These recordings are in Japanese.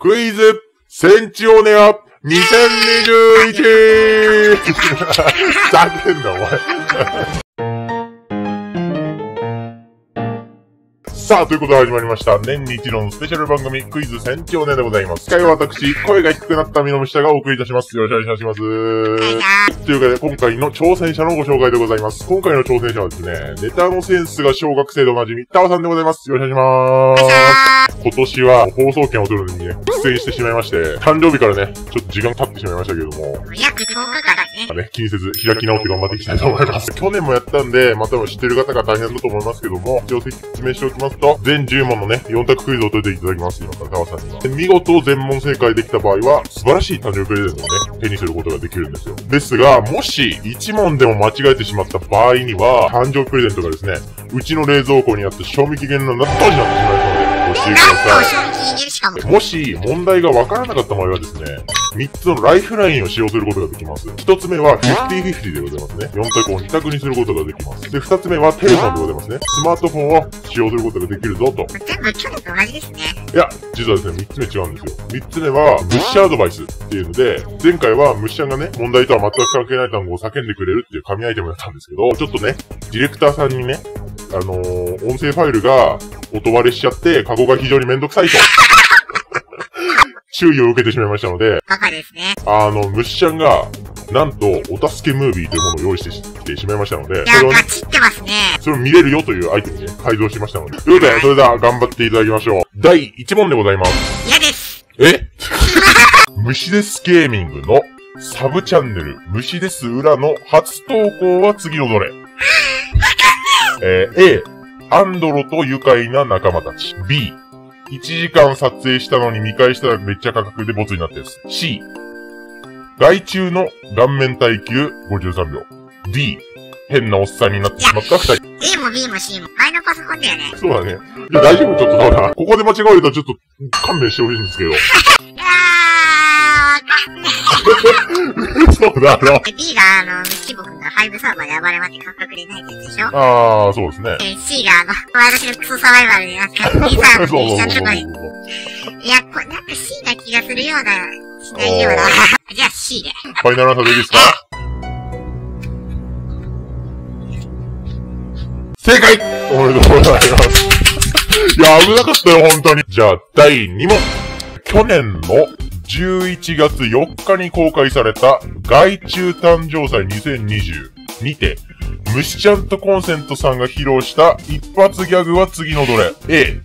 クイズ、センチオネア、2021! ふざけんな、お前。さあ、ということで始まりました。年に一度のスペシャル番組、クイズ戦長年でございます。司会は私、声が低くなった身の下がお送りいたします。よろしくお願いします。というわけで、今回の挑戦者のご紹介でございます。今回の挑戦者はですね、ネタのセンスが小学生でおなじみ、タワさんでございます。よろしくお願いします。今年は放送権を取るのにね、出演してしまいまして、誕生日からね、ちょっと時間経ってしまいましたけども、約10日からね。ね、気にせず開き直って頑張っていきたいと思います。去年もやったんで、まあ多分知ってる方が大変だと思いますけども、一応説明しておきますと、全10問のね、4択クイズを解いていただきます。今から川さんには。で見事全問正解できた場合は、素晴らしい誕生日プレゼントをね、手にすることができるんですよ。ですが、もし1問でも間違えてしまった場合には、誕生日プレゼントがですね、うちの冷蔵庫にあって賞味期限の納豆になってしまいますので、ご注意ください。も。もし問題がわからなかった場合はですね、3つのライフラインを使用することができます。1つ目は50-50でございますね。4択を2択にすることができます。で、2つ目はテレフォンでございますね。スマートフォンを使用することができるぞと。全部去年と同じですね。いや、実はですね、3つ目違うんですよ。3つ目は、ムッシャアドバイスっていうので、前回はムッシャンがね、問題とは全く関係ない単語を叫んでくれるっていう紙アイテムだったんですけど、ちょっとね、ディレクターさんにね、あのー、音声ファイルが音割れしちゃって、過去が非常にめんどくさいと。注意を受けてしまいましたので、バカですね。あの、ムッシャンが、なんと、お助けムービーというものを用意してきてしまいましたので、それをねガ、チってますね。それを見れるよというアイテムにね、改造しましたので。ということで、それでは頑張っていただきましょう。第1問でございます。嫌です。え？虫ですゲーミングのサブチャンネル、虫です裏の初投稿は次のどれ？えー A、アンドロと愉快な仲間たち。B、1時間撮影したのに見返したらめっちゃ価格でボツになったやつ。C、害虫の顔面耐久53秒。D、変なおっさんになってしまった2人。A も B も C も前のパソコンだよね。そうだね。いや、大丈夫ちょっとそうだ？ここで間違えるとちょっと勘弁してほしいんですけど。いやー、そうだろ。B があの、虫僕が5サーバーで暴れまって価格でないやつでしょ？あー、そうですね。えー C があの、私のクソサバイバルでなんか、B サーバーで一緒のとこに。いや、これなんか C な気がするような、しないような。じゃあ C で。ファイナルアンサーでいいですか？正解おめでとうございます。いや、危なかったよ、本当に。じゃあ、第2問。去年の11月4日に公開された害虫誕生祭2020にて、虫ちゃんとコンセントさんが披露した一発ギャグは次のどれ ?A、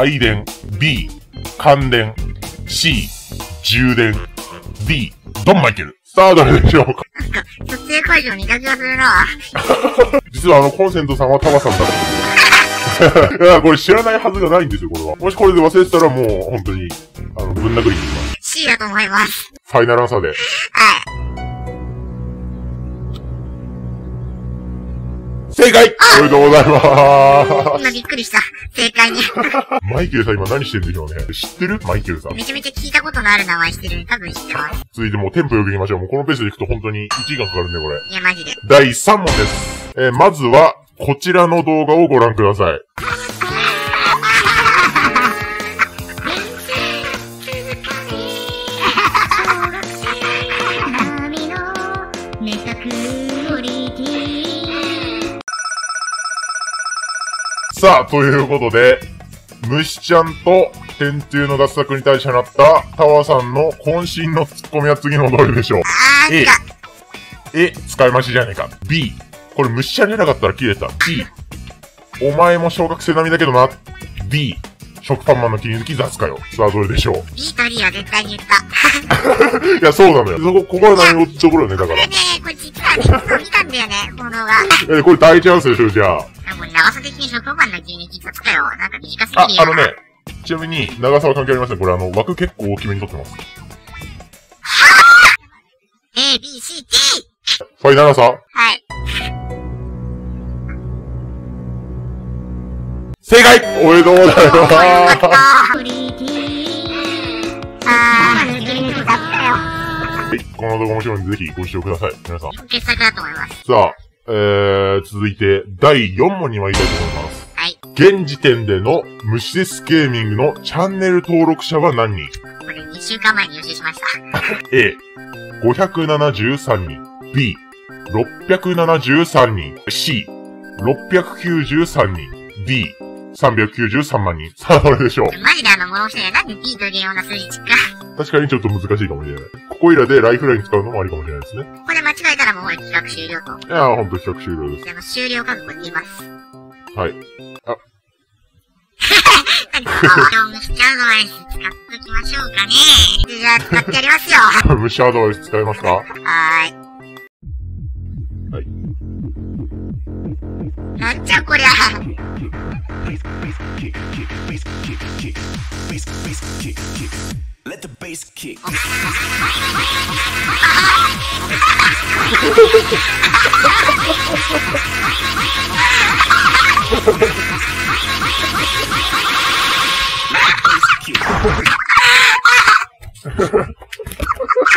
帯電。B、感電。C、充電。D、ドンマイケル。さあ、どれでしょうか？撮影会場にいた気がするな。実はあの、コンセントさんはタバさんだった。いや、これ知らないはずがないんですよ、これは。もしこれで忘れてたらもう、本当に、あの、ぶん殴りに行きます。C だと思います。ファイナルアンサーで。はい。正解おめでとうございま今びっくりした。正解に。す。マイケルさん今何してるんでしょうね。知ってる？マイケルさん。めちゃめちゃ聞いたことのある名前してる多分知ってます。続いてもうテンポよく行きましょう。もうこのペースで行くと本当に1時間かかるんで、これ。いや、マジで。第3問です。えーまずは、こちらの動画をご覧ください。さあ、ということで、虫ちゃんと天空の脱作に対して放ったタワさんの渾身のツッコミは次のどれでしょう A 違う。え、使い回しじゃねえか。B、これ虫ちゃんじゃなかったら切れた。C、お前も小学生並みだけどな。D、食パンマンの切り抜き雑かよ。さあ、どれでしょう？B と D は絶対に言った。いや、そうなのよ。そこ、ここは何をところよね、だからこれ。ね、これ実はね、見たんだよね、この動画。え、これ大チャンスでしょ、じゃあ。あもう長さ的に食パンの切り抜き雑かよ。なんか短すぎある、よ。あのね、ちなみに、長さは関係ありません。これあの、枠結構大きめに取ってます。A, B, C, D! ファイナルアンサーはい。正解おめでとうございます。はい、この動画面白いのでぜひご視聴ください。皆さん。傑作だと思います。さあ、えー、続いて、第4問に参りたいと思います。はい。現時点での無視スゲーミングのチャンネル登録者は何人？これ2週間前に予習しました。?A、573人。B、673人。C、693人。D、393万人。さあ、どれでしょう？マジであの、物押しでなんで B というような数字か。確かにちょっと難しいかもしれない。ここいらでライフライン使うのもありかもしれないですね。これ間違えたらもう俺企画終了と。いやー、ほんと企画終了です。でも終了覚悟で言います。はい。何か、今日もしちゃうのは使っときましょうかね。じゃあ、使ってやりますよ。は虫アドバイス使えますか？ーい。はい。なんじゃこりゃ。 Let the bass kick.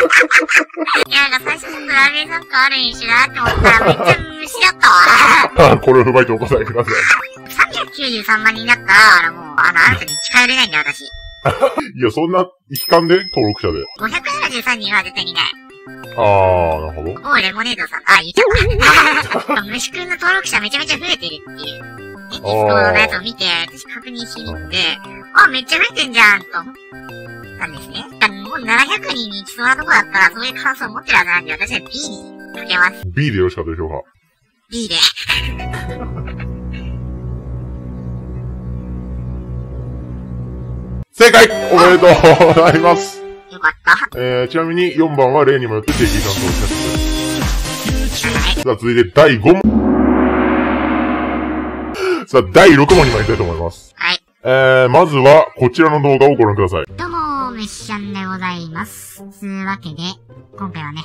いや、なんか最初ちょっとラーメンなんかあるんしなって思ったらめっちゃ虫だったわ。あ これを踏まえてお答えくださ393万人だったら、もう、あの、あなたに近寄れないんだ、私。い。いや、そんな、悲観で登録者で。573人は絶対にいない。あー、なるほど。おう、レモネードさん。あ、言っちゃった。虫くんの登録者めちゃめちゃ増えてるっていう。ね、ディスコードのやつを見て、私確認しに行って、あ、めっちゃ増えてんじゃん、と思ったんですね。だからもう700人に行きそうなとこだったら、そういう感想を持ってるはずなんで、私は B にかけます。B でよろしかったでしょうか B で。正解おめでとうございます。よかった。えー、ちなみに4番は例にもよって定期担当です。はい。さあ、続いて第5問。さあ、第6問に参りたいと思います。はい。えー、まずは、こちらの動画をご覧ください。どうも、メッシャンでございます。つうわけで、今回はね、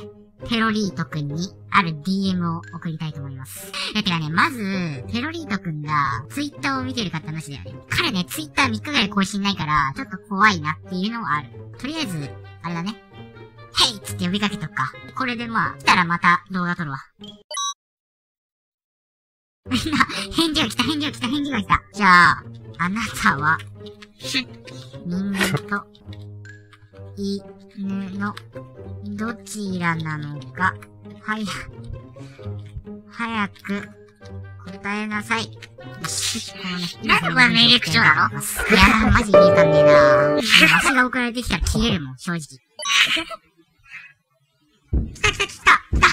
テロリートくんにある DM を送りたいと思います。え、てかね、まず、テロリートくんが、ツイッターを見てる方なしだよね。彼ね、ツイッター3日ぐらい更新ないから、ちょっと怖いなっていうのはある。とりあえず、あれだね。ヘイっつって呼びかけとくか。これでまあ、来たらまた動画撮るわ。みんな、返事が来た、返事が来た、返事が来た。じゃあ、あなたは、人間と、犬の、どちらなのか、はや、早く、答えなさい。なんでこれ命令口調なの？いやー、マジ意味わかんねえなー。足が送られてきたら消えるもん、正直。来た来た来た来た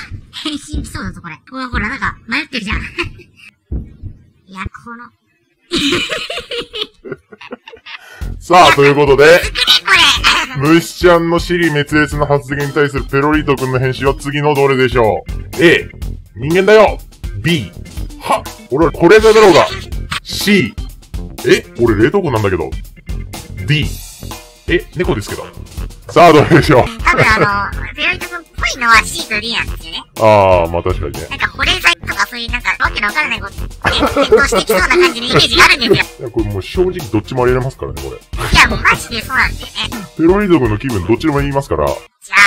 返信来そうだぞ、これ。ほらほら、なんか、迷ってるじゃん。いや、この、さあ、ということで、虫ちゃんの尻滅裂な発言に対するペロリート君の返信は次のどれでしょう ?A、人間だよ !B、は俺はこれだろうが !C、え俺冷凍庫なんだけど !D、え猫ですけどさあ、どれでしょう？多分あの、ペロリト君ぽいのは C と D なんですよね。あー、まあ確かにね。なんか保冷剤とかそういうなんかわけのわからないこと、ね、検討してきそうな感じのイメージがあるんですよ。いや、これもう正直どっちもありえますからね、これ。いや、マジでそうなんですよね。ペロリート君の気分どっちでも言いますから。じゃあ、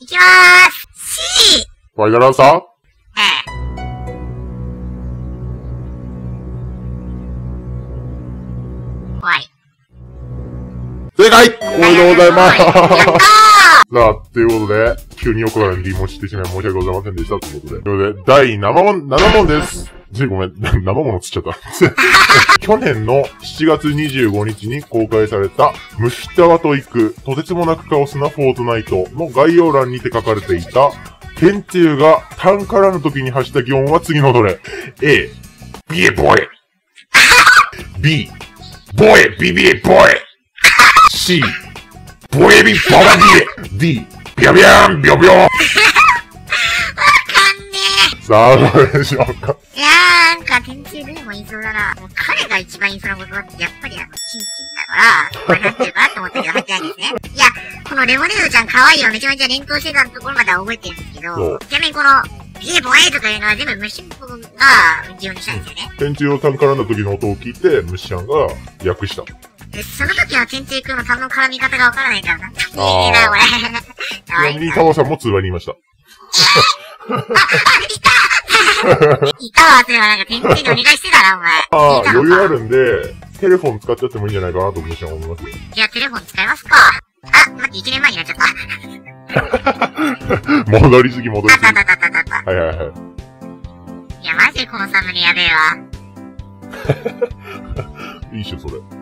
いきまーす !C! ファイナルアンサーうございますさあ、ということで、急に横からに疑問してしまい申し訳ございませんでしたということで。ということで、第7問、7問です。じごめん、生物つっちゃった。去年の7月25日に公開された、ムシタワと行く、とてつもなくカオスなフォートナイトの概要欄にて書かれていた、ケンチューが単からの時に発した疑問は次のどれ ?A、ビエボエ。B、ボエ、ビビエボエ。C、ボエビババビエ !D、ビャビャン、ビョビョわかんねさあ、どれでしょうかえ。いやー、なんか、天中でも言いそうだな。もう彼が一番言いそうなことって、やっぱりあの、チンチンだから、これなんていうかなと思ったけど、入ってないんですね。いや、このレモネードちゃん可愛いよ、めちゃめちゃ連投してたところまでは覚えてるんですけどちなみにこの、ビエボエとかいうのは全部虫っぽが擬音にしたんですよね。天中の単からの時の音を聞いて、ムシちゃんが訳した。で、その時は天中くんの単の絡み方がわからないからな。いいな、これ。ちなみに、タワさんも通話にいました。あ、いたいたわ、そういえばなんか天気にお願いしてたな、お前。ああ、余裕あるんで、テレフォン使っちゃってもいいんじゃないかなと私は思いますよ。じゃあテレフォン使いますか？あ、待って、1年前になっちゃった。戻りすぎ戻りすあったあったあったあったあった。ぎ。はいはいはい。いや、マジでこのサムネやべえわ。いいっしょ、それ。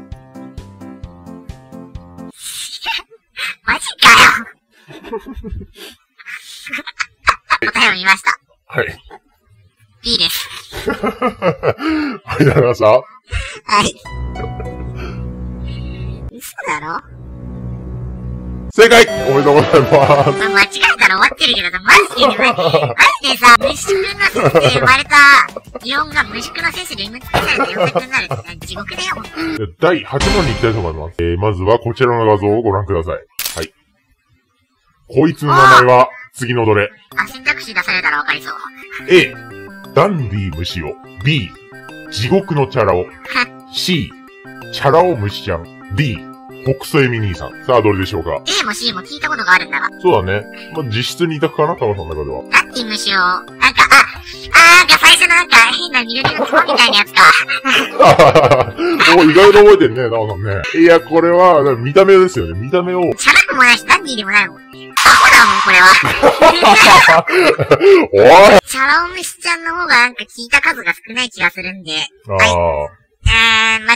マジかよ。答えを見ました。はい。B です。はい、なりましたはい。嘘だろ？正解おめでとうございます。ま間違えたら終わってるけどさ、マジでね、マジでさ、虫食のセンスで生まれた擬音が虫食のセンスで生みつけされて妖精になるって地獄だよ、ほんと第8問に行きたいと思います。えー、まずはこちらの画像をご覧ください。はい。こいつの名前は次のどれ？あ、選択肢出されたらわかりそう。?A、ダンディ虫を。B、地獄のチャラ男。C、チャラ男虫ちゃん。D、北斎エミ兄さん。さあ、どれでしょうか？A も C も聞いたことがあるんだが。そうだね。まあ、実質二択かな？タワさんの中では。ラッティ虫を、なんか、あ、あーなんか最初のなんか変な緑の雲みたいなやつか。お、意外と覚えてんね、タワさんね。いや、これは、見た目ですよね。見た目を。チャラくもないし、ダンディーでもないもん。アホだもん、これは。おいチャラお虫ちゃんの方がなんか聞いた数が少ない気がするんで。ああ。えー、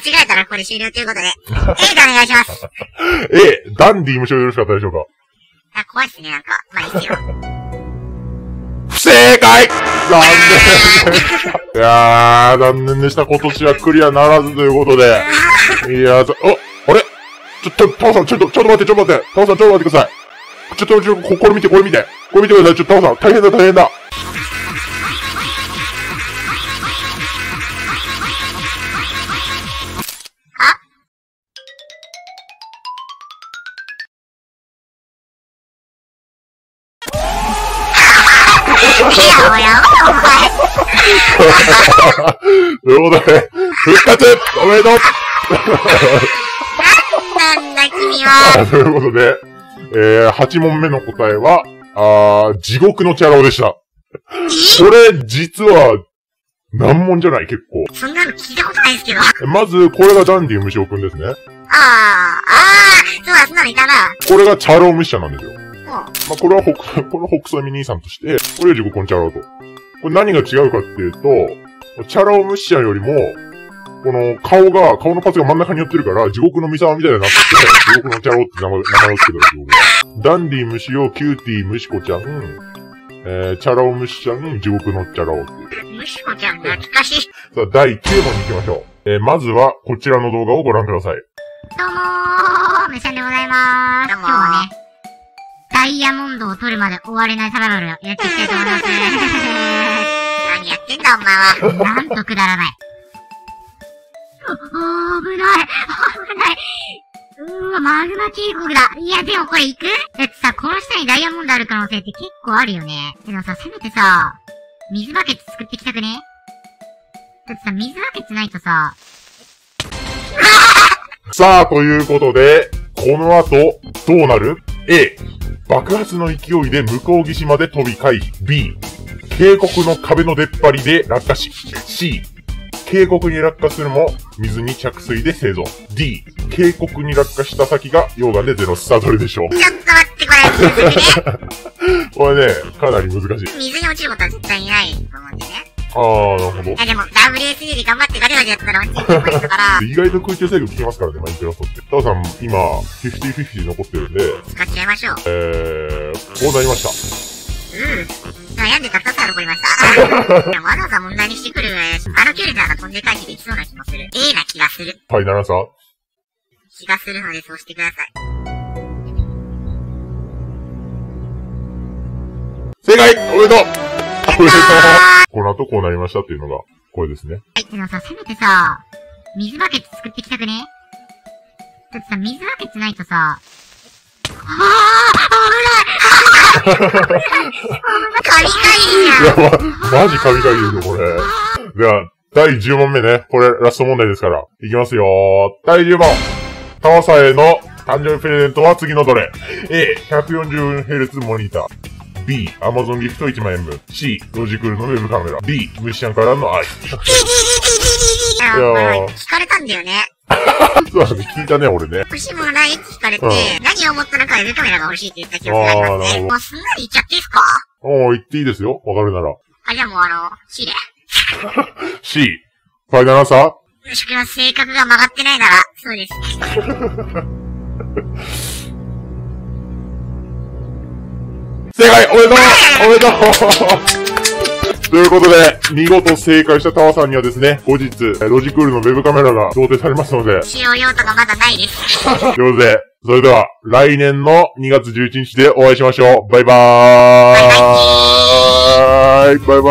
間違えたらこれ終了ということで。A でお願いします。A、ダンディ虫をよろしかったでしょうか？あ、怖いっすね、なんか。まあいいっすよ。不正解残念でした。いやー、残念でした。今年はクリアならずということで。いやー、そお、あれ？ちょっと、タオさん、ちょっと、ちょっと待って、ちょっと待って。タオさん、ちょっと待ってください。ちょっと、ちょっと、ここれ見て、これ見て。これ見てください。ちょタオさん、大変だ、大変だ。ということで、復活おめでとうなんだ、君は。ということで、えー、8問目の答えは、あー、地獄のチャラ男でした。これ、実は、難問じゃない結構。そんなの聞いたことないですけど。あまず、これがダンディムシオくんですね。あ、ああ、そうだ、そんなのいたな。これがチャラ男虫者なんですよ。もまあ、これは北、この北斎ミ兄さんとして、これは地獄のチャラ男と。これ何が違うかっていうと、チャラ男虫者よりも、この顔が、顔のパーツが真ん中に寄ってるから、地獄のミサワみたいになってて、地獄のチャラ男って名前名前をつけた地獄が。ダンディ虫をキューティー虫子ちゃん、えー、チャラ男虫ちゃん、地獄のチャラ男っていう。う、むしこちゃん懐かしい。さあ、第9問に行きましょう。えー、まずは、こちらの動画をご覧ください。どうもー、めちゃんでございまーす。今日はね、ダイヤモンドを取るまで終われないサバイバルをやっていきたいと思います。何やってんだ、お前は。なんとくだらない。お、危ない、危ない。うーわ、マグマ渓谷だ。いや、でもこれ行く？だってさ、この下にダイヤモンドある可能性って結構あるよね。でもさ、せめてさ、水バケツ作ってきたくね？だってさ、水バケツないとさ、さあ、ということで、この後、どうなる ?A、爆発の勢いで向こう岸まで飛び回避。B、渓谷の壁の出っ張りで落下し。C、渓谷に落下するも、水に着水で生存。D、渓谷に落下した先が溶岩でゼロス。さあ、どれでしょうちょっと待って、これ、ね。これね、かなり難しい。水に落ちることは絶対にないと思うんでね。あー、なるほどい。やでも、WSD で頑張ってガリガリやったらワンチャン成功したから、意外と空中制御効きますからね、マインクラフトって。タオさん、今、50-50残ってるんで、使っちゃいましょう。えー、こうなりました。うん。悩んでた2つが残りました。いやわざわざ問題にしてくる、あの距離なら飛んで回避できそうな気もする。A な気がする。はい、奈良さん。気がするのでそうしてください。正解おめでとうおめでとうあこの後こうなりましたっていうのが、これですね。ーでもさ、せめてさ、水バケツ作ってきたくね？だってさ、水バケツないとさ、あー危ないカリカリじゃんいや、ま、マジ神々ですよ、これ。では、第10問目ね。これ、ラスト問題ですから。いきますよ第10問。タワサへの誕生日プレゼントは次のどれ ?A、140Hz モニター。B、Amazon ギフト1万円分。C、ロジクールのウェブカメラ。D、虫ちゃんからの愛。いや、いやーまあ聞かれたんだよね。そうだね、聞いたね、俺ね。欲しいものないって聞かれて、うん何を思ったのかウェブカメラが欲しいって言った記憶がありますね。もうすんなり言っちゃっていいですか？おー、言っていいですよ。わかるなら。あ、じゃあもうあの、C で。C、ファイナルアンサー？吉君は性格が曲がってないなら、そうです。正解おめでとうおめでとうということで、見事正解したタワさんにはですね、後日、ロジクールのウェブカメラが贈呈されますので、使用用途がまだないです。ということで、それでは、来年の2月11日でお会いしましょう。バイバーイバイバーイバイバ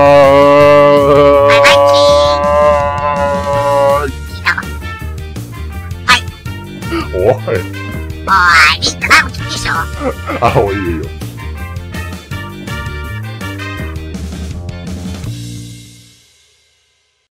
イキー。いいな。はい。おい。おーい、いいかなもう切ってでしょ。あ、おい。